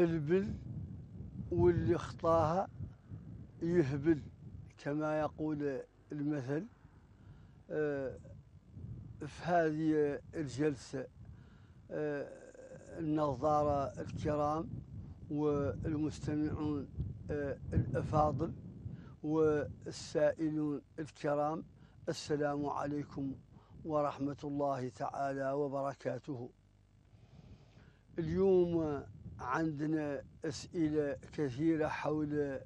البل واللي خطاها يهبل كما يقول المثل آه، في هذه الجلسة آه، النظارة الكرام والمستمعون آه، الأفاضل والسائلون الكرام السلام عليكم ورحمة الله تعالى وبركاته. اليوم عندنا أسئلة كثيرة حول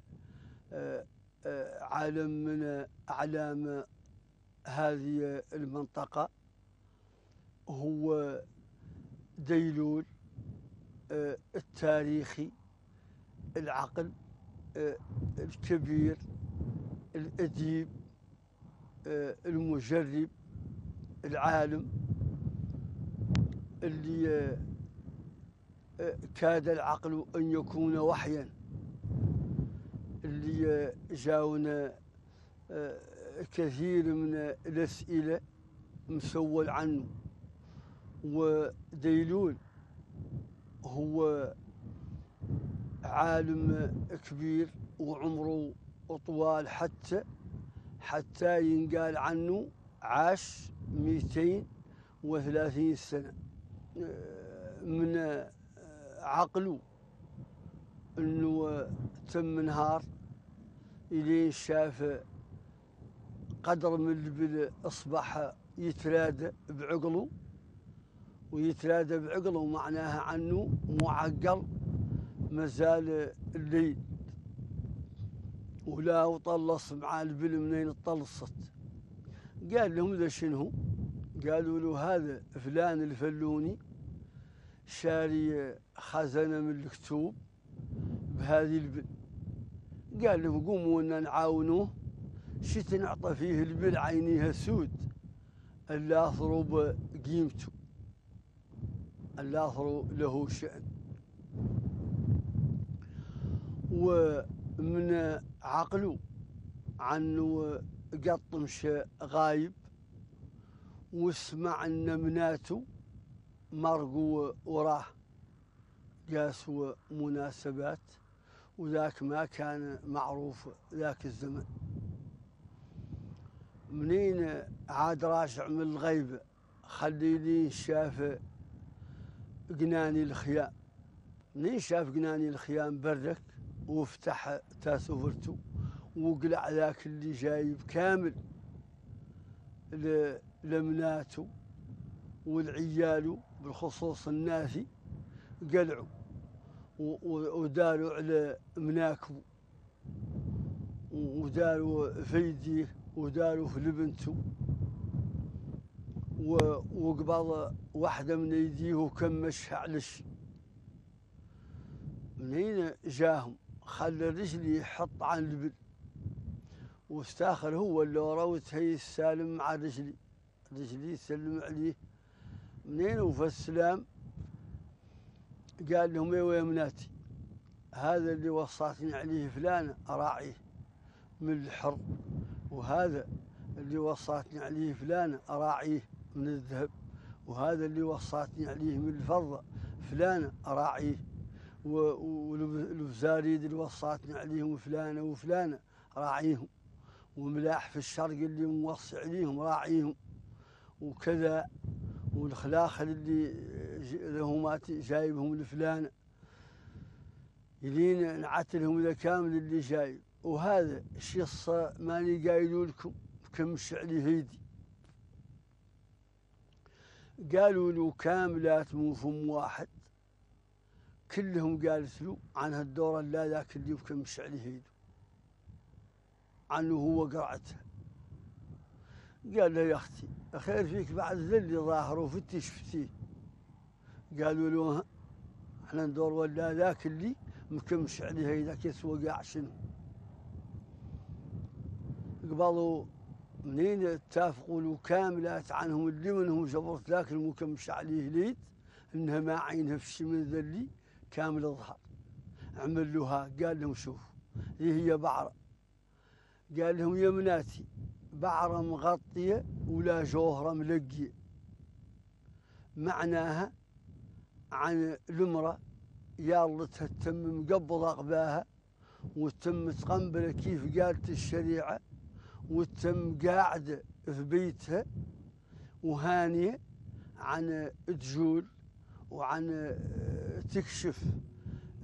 آه، آه، عالم من أعلام هذه المنطقة. هو ديلول آه، التاريخي العقل الكبير الأديب المجرب العالم اللي كاد العقل أن يكون وحيا. اللي جاونا آه، كثير من الأسئلة مسول عنه. وديلول هو عالم كبير وعمره طوال حتى حتى ينقال عنه عاش 230 سنة. آه، من عقله انه تم نهار الين شاف قدر من البل اصبح يتراد بعقله ويتراد بعقله معناها عنه معقل مازال الليل. ولا وطلص مع البل منين طلصت قال لهم ذا شنو؟ قالوا له هذا فلان الفلوني. شاري خزنة من الكتوب بهذه البل قال له قوموا لنا نعاونوه. شت نعطى فيه البل عينيها سود. اللاثر بقيمته اللاثر له شأن. ومن عقله عنه قطمش غايب. واسمع أن مرقوا وراه قاسوا مناسبات وذاك ما كان معروف ذاك الزمن. منين عاد راجع من الغيبة خليني شاف قناني الخيام. منين شاف قناني الخيام بردك؟ وفتح تاسوفرتو وقلع ذاك اللي جايب كامل لمناته والعيال بالخصوص الناسي قلعوا وداروا على مناكبه وداروا في يديه وداروا في لبنته وقبض واحدة من يديه وكمشها على الشي منين جاهم خلى رجلي يحط عن البل واستاخر هو اللي روت هي السالم مع رجلي رجلي يسلم عليه منين وفي السلام قال لهم أيوه يا مناتي؟ هذا اللي وصاتني عليه فلان أراعيه من الحر. وهذا اللي وصاتني عليه فلان أراعيه من الذهب. وهذا اللي وصاتني عليه من الفضة فلان أراعيه. والفزاريد اللي وصاتني عليهم فلانة وفلانة راعيهم وملاح في الشرق اللي موصي عليهم راعيهم وكذا والخلاخل اللي هما جايبهم لفلان. يلين نعتلهم ذا كامل اللي جايب وهذا الشيء ماني قايلوا لكم كم شعلي هيدي قالوا له كاملات مو فم واحد. كلهم قالت له عن هالدورة لا ذاك اللي بكم شعلي هيدو عنه هو قرعتها قال له يا أختي خير فيك بعد ذلي ظاهر وفتش فتيه قالوا له إحنا ندور ولا ذاك اللي مكمش عليه ذاك يسوى قاع شنو؟ قبلوا منين اتفقوا له كاملات عنهم اللي منهم جبرت ذاك المكمش عليه ليد إنها ما عينها في الشمن ذلي كامل الظهر. عمل له قال لهم شوف هي بعرة. قال لهم يا مناتي بعرة مغطية ولا جوهرة ملقية معناها عن المرأة يلا تتم مقبض أقباها وتم تقنبلة كيف قالت الشريعة وتم قاعدة في بيتها وهانية عن تجول وعن آه، تكشف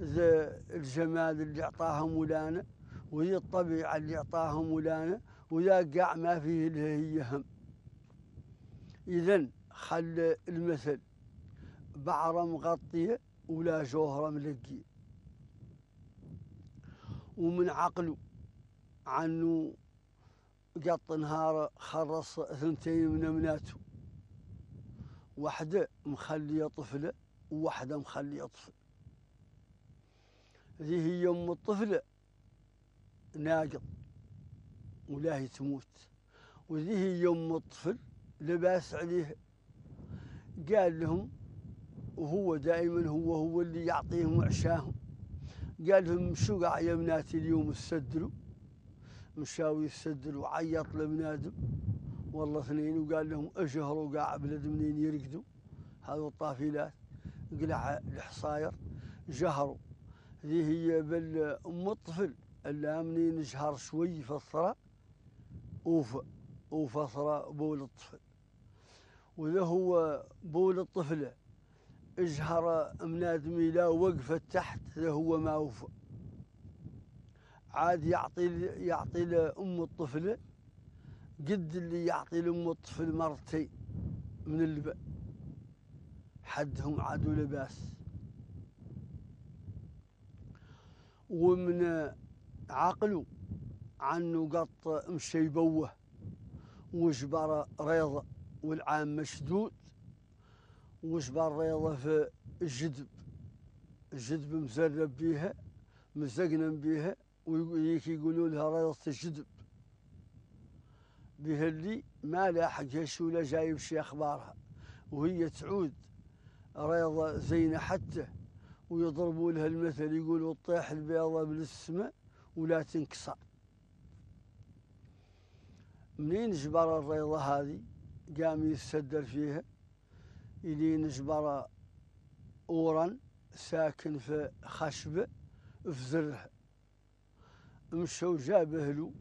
ذا الجمال اللي أعطاها مولانا وهي الطبيعة اللي أعطاها مولانا ويا قاع ما فيه هي هم إذن خل المثل. بعرة مغطية ولا جوهرة ملقية. ومن عقله عنه قط نهار خرص ثنتين من مناته واحدة مخلية طفلة وواحدة مخلية طفل. ذي هي أم الطفلة ناقض. ولا هي تموت. وذي هي أم الطفل لباس عليه قال لهم وهو دائما هو هو اللي يعطيهم عشاهم. قال لهم شو قاع يا بناتي اليوم استدلوا مشاوي يستدلوا وعيط لبنادم والله اثنين وقال لهم اجهروا قاع بلد منين يرقدوا؟ هذو الطافلات قلع الحصاير جهروا. ذي هي بل أم الطفل الا منين جهر شوي فصرة اوف وفصرة بول الطفل. وذا هو بول الطفله اجهر منادمي لا وقفت تحت ذا هو ما وفى عاد يعطي يعطي لأم الطفل قد اللي يعطي لأم الطفل مرتين من اللبن حدهم عادوا لباس ومن عقله عنه قط مشي يبوه وجبر ريضة والعام مشدود وجبر ريضة في الجدب. الجدب مزرب بيها مزقنم بيها ويك يقولوا لها ريضة الجدب. بها اللي ما لاحقها ولا جايب شي أخبارها. وهي تعود ريضة زينة حتى ويضربوا لها المثل يقولوا طيح البيضة بالسماء ولا تنكسر. منين جبر الريضة هذه؟ قام يستدر فيها. إلين جبر أورا ساكن في خشبة في زره مشوا جاب أهله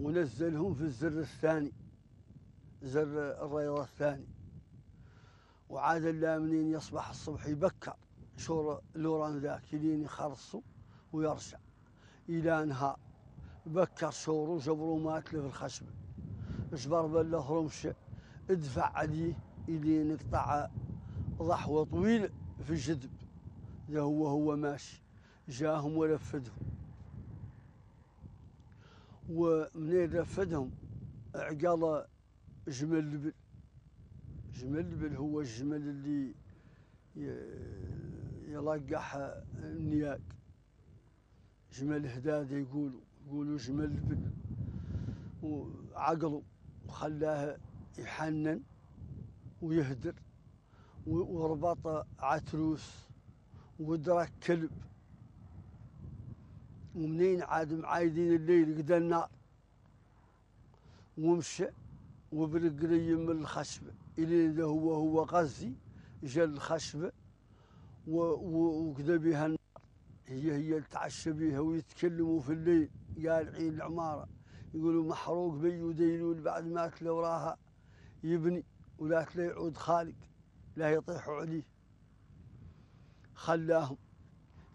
ونزلهم في الزر الثاني زر الرياض الثاني. وعاد الله منين يصبح الصبح يبكر. شور لوران ذاك يلين يخرصوا ويرجع. إلى نهار بكر شور وجبروا مات له في الخشبة. جبر بله رمشة ادفع عليه إلين يقطع ضحوة طويلة في الجدب. ذا هو هو ماشي جاهم ولفدهم ومنين رفدهم؟ عقال جمل لبل جمل لبل هو الجمل اللي يلقح النياق. جمل هداد يقولوا. يقولوا جمل لبل وعقله وخلاه يحنن ويهدر وربط عتروس ودرك كلب. ومنين عاد معايدين الليل قد النار ومشى وبرقري من الخشبة. إلى هو هو غزي جا الخشبة وكذا بها النار. هي هي تعشى بها ويتكلموا في الليل. قال عين العمارة. يقولوا محروق بي وديلول بعد ما تلا وراها. يبني ولا تلا يعود خالق لا يطيحوا عليه. خلاهم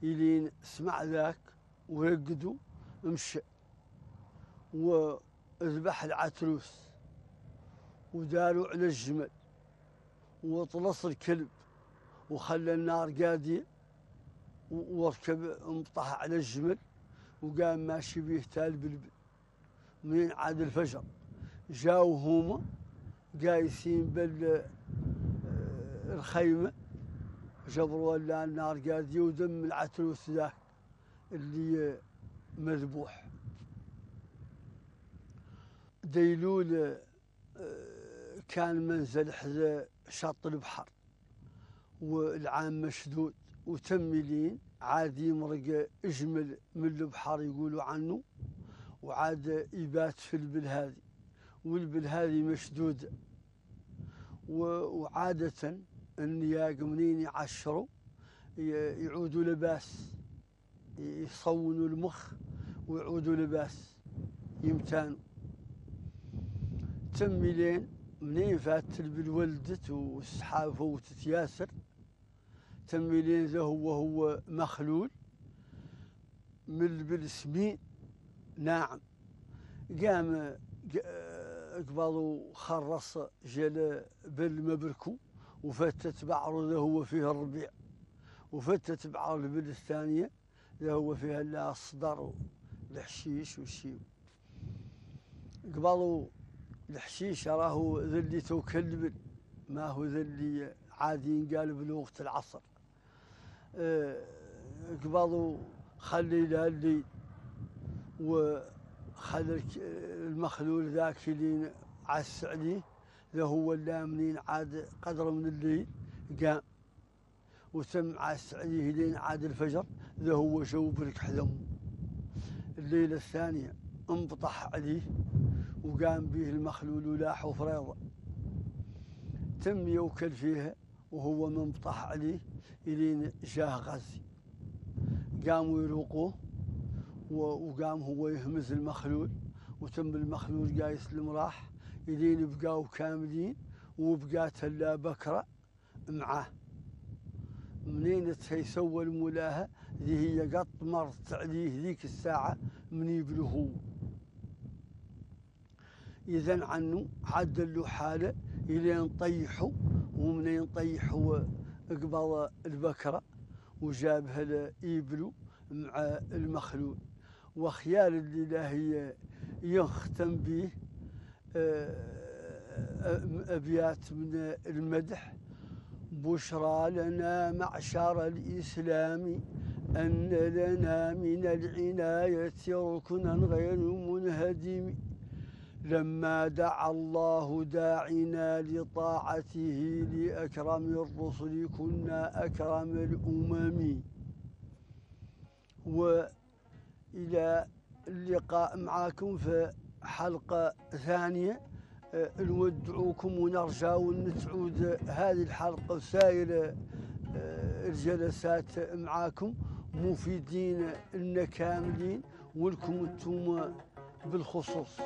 يلين سمع ذاك ورقدوا مشى. وذبح العتروس وداروا على الجمل وطلص الكلب وخلى النار قادية وركب انطح على الجمل وقام ماشي بيه تال بلبل من عاد الفجر. جاوا هما قايسين بال الخيمة. جبروا ولا النار قادية ودم العتروس ذاك اللي مذبوح. ديلول آه، كان منزل حذا شط البحر والعام مشدود. وتملين عاد يمرق إجمل من البحر يقولوا عنه. وعاد يبات في البل هذه والبل هذه مشدوده وعادة النياق منين يعشروا يعودوا لباس يصونوا المخ ويعودوا لباس يمتانوا. تمي لين منين فات بالولدت والسحاب فوتت ياسر تمي لين هو هو مخلول من بالسمين ناعم قام ق- قبلوا خرص جل بالمبركو وفتت بعره ذا هو فيه الربيع وفتت بعره البل الثانية ذا هو فيها الصدر والحشيش والشيب قبلوا الحشيش راهو ذلي توكلبل ما هو ذلي عادي قال بلوقت العصر. آه، قبلوا خلي لالي وخلي الك- المخلول ذاك اللي عس عليه ذا هو اللي منين عاد قدر من الليل قام. وتم عس عليه لين عاد الفجر ذا هو شو برك حذمه الليلة الثانية انبطح عليه وقام به المخلول ولاح فريضة تم يوكل فيها وهو منبطح عليه إلين جاه غزي. قاموا يروقوه وقام هو يهمز المخلول وتم المخلول قايس المراح إلين بقاو كاملين وبقات بكرة معاه. منين يسوى الملاهة؟ ذي هي قط مرت عليه ذيك الساعة من يبلو هو. إذا عنه عدل له حالة إلين طيحوا ومنين طيحوا قبل البكرة وجابها لإبلو مع المخلول وخيال الإلهي يختم به آه، أبيات من المدح. بشرى لنا معشر الإسلام أن لنا من العناية ركنا غير منهدم. لما دعا الله داعنا لطاعته لأكرم الرسل كنا أكرم الأمم. وإلى اللقاء معكم في حلقة ثانية. آه، نودعوكم ونرجع ونتعود هذه الحلقة وسائر آه، الجلسات معاكم مفيدين لنا كاملين ولكم أنتم بالخصوص.